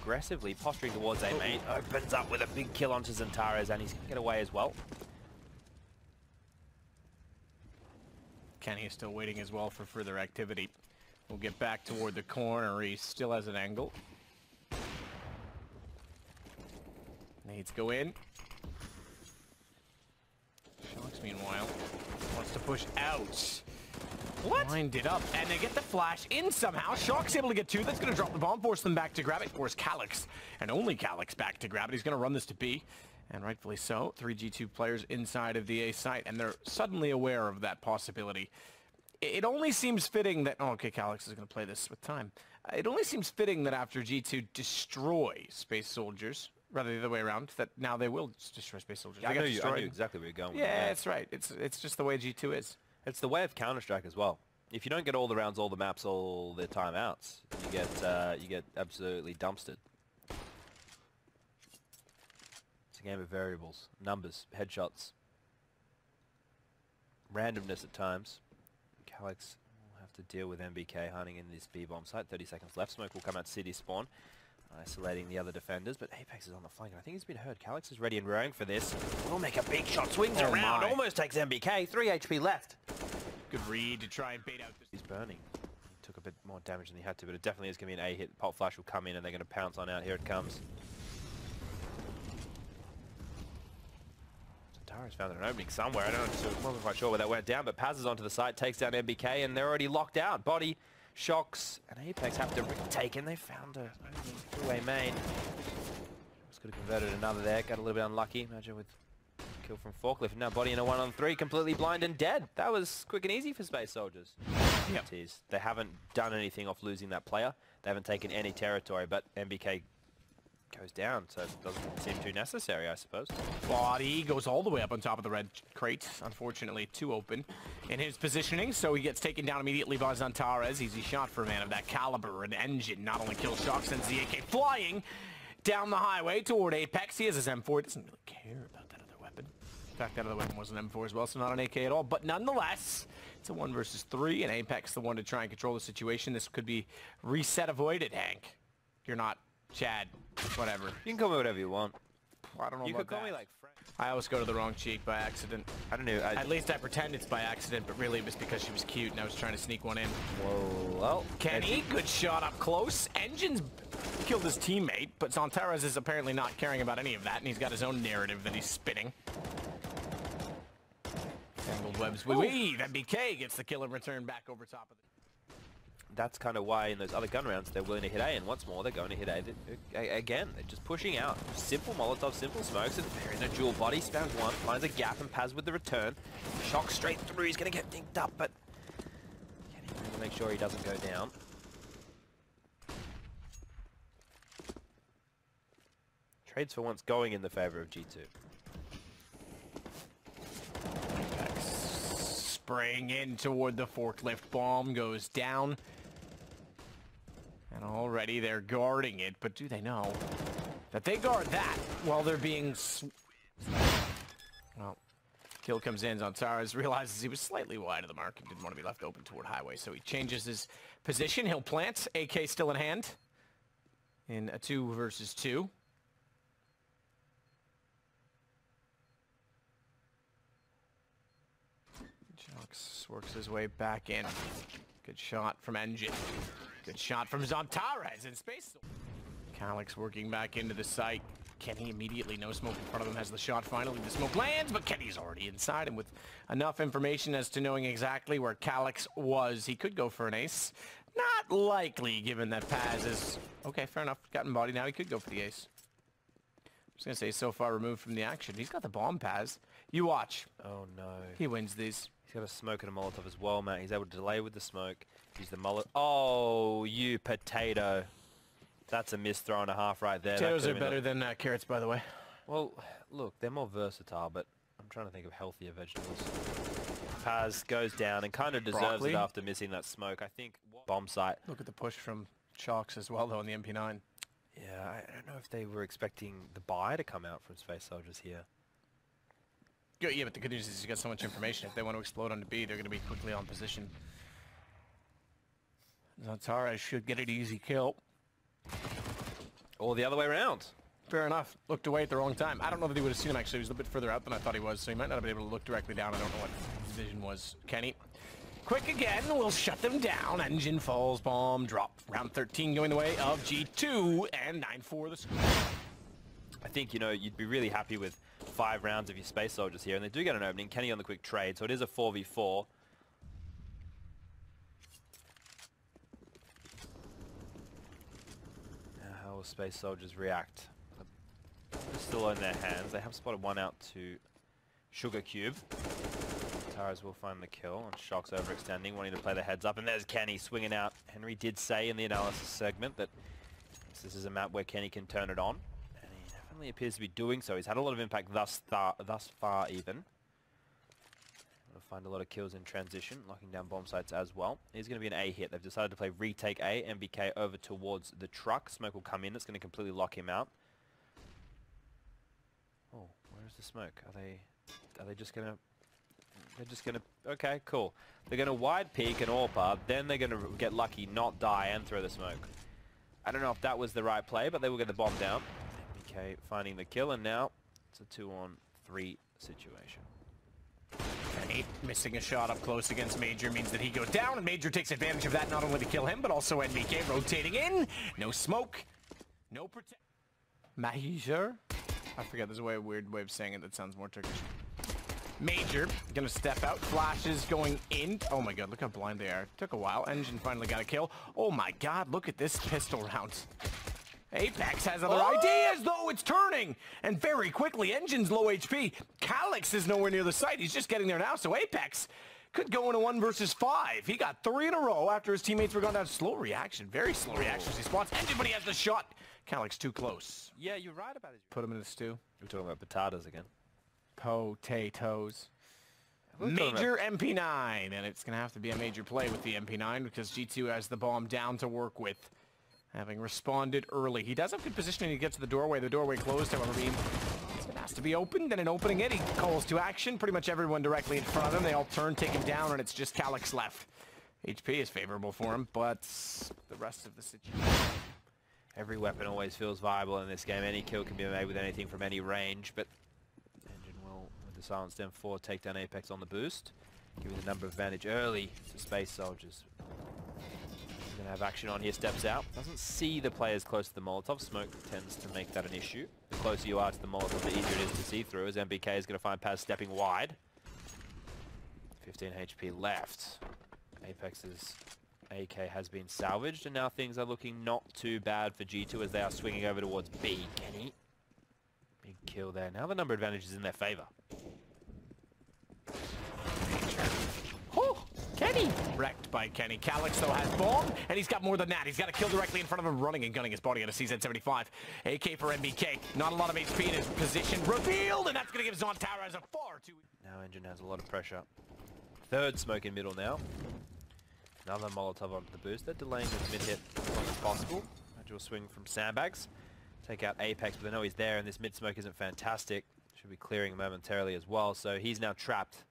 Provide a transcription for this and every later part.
aggressively posturing towards A mate. Oh, opens up with a big kill onto Xantares and he's going to get away as well. Kenny is still waiting as well for further activity. We'll get back toward the corner. He still has an angle. Needs go in. Shox, meanwhile, wants to push out. What? Wind it up, and they get the flash in somehow. Shock's able to get two. That's going to drop the bomb, force them back to grab it. Force Calyx, and only Calyx back to grab it. He's going to run this to B, and rightfully so. Three G2 players inside of the A site, and they're suddenly aware of that possibility. It only seems fitting that... Oh, okay, Calyx is going to play this with time. Uh, it only seems fitting that after G2 destroy Space Soldiers, rather the other way around, that now they will destroy Space Soldiers. Yeah, I, got knew you, I knew exactly where you're going. with Yeah, that. that's right. It's it's just the way G2 is. It's the way of Counter Strike as well. If you don't get all the rounds, all the maps, all the timeouts, you get uh, you get absolutely dumpstered. It's a game of variables, numbers, headshots, randomness at times. Calyx will have to deal with NBK hunting in this B bomb site. 30 seconds left. Smoke will come out city spawn, isolating the other defenders. But Apex is on the flank. I think he's been heard. Calyx is ready and raring for this. Will make a big shot. Swings Oh around. my. Almost takes NBK. 3 HP left. Good read to try and beat out this. He's burning. He took a bit more damage than he had to, but it definitely is going to be an A hit. Pop Flash will come in and they're going to pounce on out. Here it comes. Tara's found an opening somewhere. I don't know, wasn't quite sure where that went down, but passes onto the site, takes down NBK, and they're already locked out. Body, Shox, and Apex have to retake, and they found a two-way main. Just could have converted another there. Got a little bit unlucky. Imagine with kill from Forklift. Now Body in a one-on-three, completely blind and dead. That was quick and easy for Space Soldiers. Yep. They haven't done anything off losing that player. They haven't taken any territory, but NBK goes down, so it doesn't seem too necessary, I suppose. Body goes all the way up on top of the red crate. Unfortunately, too open in his positioning, so he gets taken down immediately by Xantares. Easy shot for a man of that caliber and engine. Not only kills Shock, sends the AK flying down the highway toward Apex. He has his M4. He doesn't really care about that other weapon. In fact, that other weapon was an M4 as well, so not an AK at all. But nonetheless, it's a one versus three, and Apex the one to try and control the situation. This could be reset avoided, Hank. You're not Chad. Whatever. You can call me whatever you want. I don't know You could call that. me like Frank. I always go to the wrong cheek by accident. I don't know. I, At least I pretend it's by accident, but really it was because she was cute and I was trying to sneak one in. Whoa, well. Kenny, good shot up close. Engines killed his teammate, but Xantares is apparently not caring about any of that, and he's got his own narrative that he's spinning. Tangled webs we weave. NBK gets the kill and return back over top of the... That's kind of why in those other gun rounds they're willing to hit A, and once more they're going to hit A. They- Again, they're just pushing out. Simple Molotov, simple smokes, and they're in a dual body. Spams one, finds a gap, and Paz with the return. Shock straight through. He's going to get dinked up, but trying to make sure he doesn't go down. Trades for once going in the favor of G2. Apex spraying in toward the forklift bomb goes down. And already they're guarding it, but do they know that they guard that while they're being Well, kill comes in. Xantares realizes he was slightly wide of the mark and didn't want to be left open toward highway, so he changes his position. He'll plant. AK still in hand in a two versus two. Jux works his way back in. Good shot from Engine. Good shot from Xantares in space. Calyx working back into the site. Kenny immediately, no smoke in front of him, has the shot finally. The smoke lands, but Kenny's already inside, and with enough information as to knowing exactly where Calyx was, he could go for an ace. Not likely, given that Paz is... Okay, fair enough. Gotten body now, he could go for the ace. I was going to say, so far removed from the action. He's got the bomb, Paz. You watch. Oh no. He wins these. He's got a smoke and a Molotov as well, Matt. He's able to delay with the smoke. Use the mullet. Oh, you potato. That's a miss throw and a half right there. Potatoes are better than uh, carrots, by the way. Well, look, they're more versatile, but I'm trying to think of healthier vegetables. Paz goes down and kind of deserves Broccoli? it after missing that smoke. I think bomb site. Look at the push from Shox as well, though, on the MP9. Yeah, I I don't know if they were expecting the buy to come out from Space Soldiers here. Yeah, but the good news is you got so much information. If they want to explode onto B, they're going to be quickly on position. Xantares should get an easy kill. Or the other way around. Fair enough. Looked away at the wrong time. I don't know if he would have seen him actually. He was a little bit further out than I thought he was, so he might not have been able to look directly down. I don't know what his vision was. Kenny. Quick again, we'll shut them down. Engine falls, bomb drop. Round 13 going the way of G2 and 9-4 the score. I think, you know, you'd be really happy with five rounds of your Space Soldiers here, and they do get an opening. Kenny on the quick trade, so it is a 4v4. Now, how Space Soldiers react? Still in their hands. They have spotted one out to Sugar Cube. Tars will find the kill, and Shock's overextending, wanting to play the heads up, and there's Kenny swinging out. Henry did say in the analysis segment that this is a map where Kenny can turn it on and he definitely appears to be doing so. He's had a lot of impact thus, th thus far even. Find a lot of kills in transition, locking down bomb sites as well. He's going to be an A hit. They've decided to play retake A, NBK over towards the truck. Smoke will come in. It's going to completely lock him out. Oh, where is the smoke? Are they, are they just going to they're just going to... Okay, cool. They're going to wide peek and AWPer, then they're going to get lucky, not die, and throw the smoke. I don't know if that was the right play, but they will get the bomb down. Okay, finding the kill, and now it's a two-on-three situation. Kenny missing a shot up close against Major means that he goes down, and Major takes advantage of that not only to kill him, but also NBK rotating in. No smoke, no protect. Major? I forget, there's a way, a weird way of saying it that sounds more Turkish. Major, gonna step out, flashes going in. Oh my god, look how blind they are. Took a while, Engine finally got a kill. Oh my god, look at this pistol round. Apex has other oh! ideas, though it's turning. And very quickly, Engine's low HP. Calyx is nowhere near the site. He's just getting there now. So Apex could go into one versus five. He got three in a row after his teammates were gone down. Slow reaction. Very slow reaction he spots Engine, but he has the shot. Calyx too close. Yeah, you're right about it. Put him in the stew. We're talking about potatoes again. Potatoes. Major MP9, and it's going to have to be a major play with the MP9 because G2 has the bomb down to work with having responded early. He does have good positioning to get to the doorway. The doorway closed, however, it has to be opened, and in opening it, he calls to action. Pretty much everyone directly in front of him. They all turn, take him down, and it's just Calyx left. HP is favorable for him, but the rest of the situation... Every weapon always feels viable in this game. Any kill can be made with anything from any range, but Engine will, with the Silenced M4, take down Apex on the boost, giving the number of advantage early to Space Soldiers have action on here, steps out. Doesn't see the players close to the Molotov. Smoke tends to make that an issue. The closer you are to the Molotov, the easier it is to see through, as NBK is going to find Paz stepping wide. 15 HP left. Apex's AK has been salvaged, and now things are looking not too bad for G2 as they are swinging over towards B. Kenny. Big kill there. Now the number advantage is in their favor. Kenny! Wrecked by Kenny. Calyx, though, has bomb, and he's got more than that. He's got a kill directly in front of him, running and gunning his body on a CZ-75. AK for NBK. Not a lot of HP in his position. Revealed, and that's going to give Xantares a far too... Now Engine has a lot of pressure. Third smoke in middle now. Another Molotov onto the boost. They're delaying this mid hit as long as possible. Gradual swing from Sandbags. Take out Apex, but they know he's there, and this mid smoke isn't fantastic. Should be clearing momentarily as well, so he's now trapped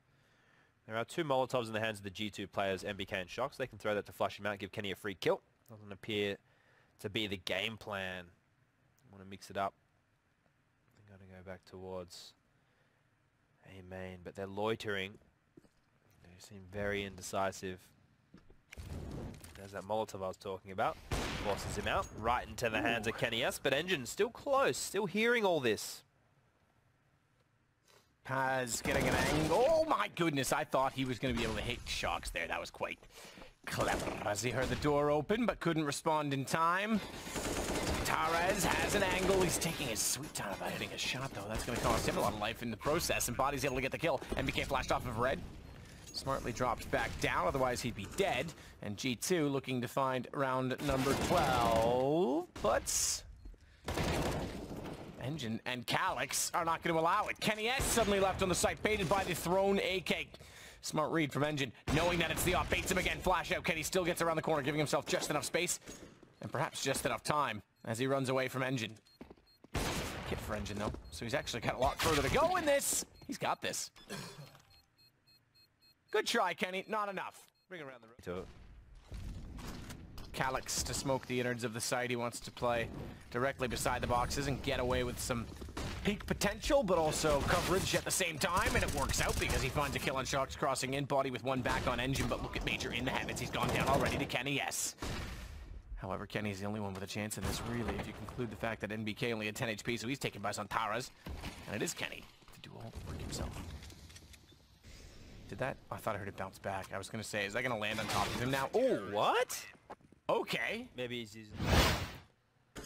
there are two Molotovs in the hands of the G2 players, NBK and Shox. They can throw that to flush him out, give Kenny a free kill. Doesn't appear to be the game plan. Want to mix it up. They're going to go back towards A main, but they're loitering. They seem very indecisive. There's that Molotov I was talking about. Forces him out, right into the Ooh. hands of kennyS, but Engine still close, still hearing all this. Paz getting an angle. Oh my goodness, I thought he was going to be able to hit Shox there. That was quite clever as he heard the door open but couldn't respond in time. Taras has an angle. He's taking his sweet time about hitting a shot, though. That's going to cost him a lot of life in the process, and Body's able to get the kill. NBK flashed off of Red. Smartly dropped back down, otherwise he'd be dead. And G2 looking to find round number 12, but Engine and Calyx are not going to allow it. kennyS suddenly left on the site, baited by the thrown AK. Smart read from Engine, knowing that it's the off, baits him again, flash out. Kenny still gets around the corner, giving himself just enough space, and perhaps just enough time as he runs away from Engine. Hit for Engine, though, so he's actually got a lot further to go in this. He's got this. Good try, Kenny. Not enough. Bring around the room. Calyx to smoke the innards of the site. He wants to play directly beside the boxes and get away with some peak potential, but also coverage at the same time, and it works out because he finds a kill on Shox crossing in, body with one back on engine, but look at Major in the heavens. He's gone down already to Kenny, yes. However, Kenny's the only one with a chance in this, really, if you conclude the fact that NBK only had 10 HP, so he's taken by Xantares, and it is Kenny to do all the work himself. Did that? I thought I heard it bounce back. I was going to say, is that going to land on top of him now? Oh, What? Okay. Maybe he's using...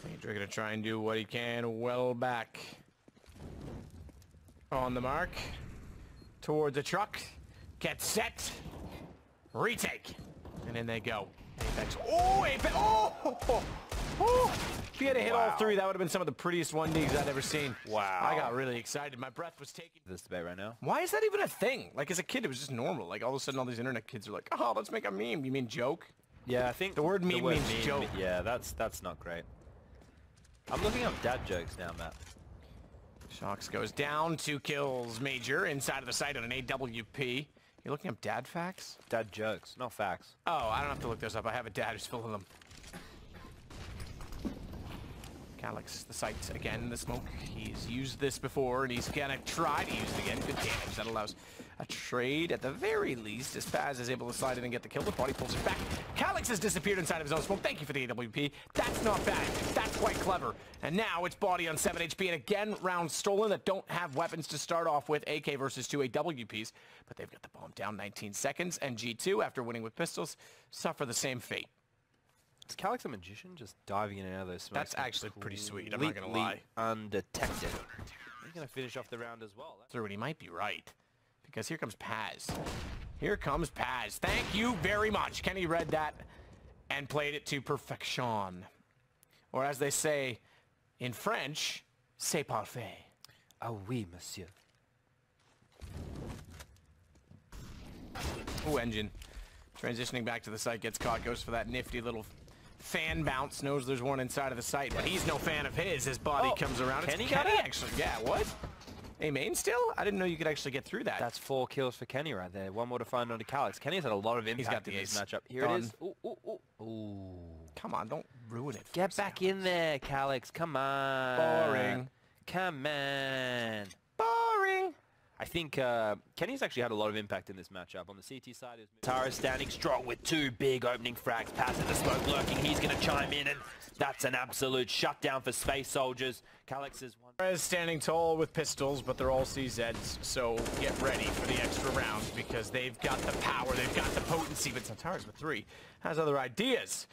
Major gonna try and do what he can well back. On the mark. Towards the truck. Get set. Retake. And in they go. Apex. Oh, Apex. Oh! oh. If he had hit all three, that would have been some of the prettiest 1Ds I'd ever seen. Wow. I got really excited. My breath was taken. This debate right now. Why is that even a thing? Like, as a kid, it was just normal. Like, all of a sudden, all these internet kids are like, oh, let's make a meme. You mean joke? Yeah, I think The word meme means joke. Yeah, that's that's not great. I'm looking up dad jokes now, Matt. Shox goes down, two kills, Major, inside of the site on an AWP. You're looking up dad facts? Dad jokes, not facts. Oh, I don't have to look those up. I have a dad who's filling them. Calyx, the site again, the smoke. He's used this before, and he's gonna try to use it again. Good damage. That allows a trade at the very least, as Paz is able to slide in and get the kill. The body pulls it back. Calyx has disappeared inside of his own smoke. Thank you for the AWP. That's not bad. That's quite clever. And now it's body on 7 HP, and again, rounds stolen that don't have weapons to start off with. AK versus two AWPs, but they've got the bomb down 19 seconds, and G2, after winning with pistols, suffer the same fate. Is Calyx a magician just diving in and out of those smokes? That's actually pretty sweet, I'm not gonna lie. Undetected. He's gonna finish off the round as well. Through, and he might be right. Because here comes Paz. Here comes Paz. Thank you very much. Kenny read that and played it to perfection. Or as they say in French, c'est parfait. Ah oui, monsieur. Ooh, engine. Transitioning back to the site, gets caught, goes for that nifty little fan bounce, knows there's one inside of the site, but he's no fan of his. His body Oh, comes around. Kenny it's got Kenny, it? actually. Yeah, what? A main still? I didn't know you could actually get through that. That's four kills for Kenny right there. One more to find onto Calyx. Kenny's had a lot of impact got the in this matchup. Here Done. it is. Ooh, ooh, ooh. Ooh. Come on, don't ruin it. Get back Alex. in there, Calyx. Come on. Boring. Come on. Boring. I think uh, Kenny's actually had a lot of impact in this matchup. On the CT side, is Tara standing strong with two big opening frags. Passing the smoke lurking. He's going to chime in, and that's an absolute shutdown for Space Soldiers. Calyx is one. Perez standing tall with pistols, but they're all CZs, so get ready for the extra round because they've got the power, they've got the potency, but Xantares with three has other ideas.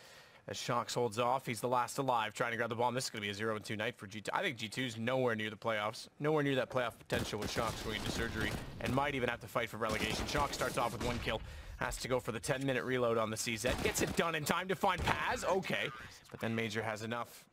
As Shox holds off, he's the last alive, trying to grab the bomb. This is going to be a 0 and 2 night for G2. I think G2's nowhere near the playoffs, nowhere near that playoff potential with Shox going into surgery, and might even have to fight for relegation. Shock starts off with one kill, has to go for the 10-minute reload on the CZ, gets it done in time to find Paz, okay, but then Major has enough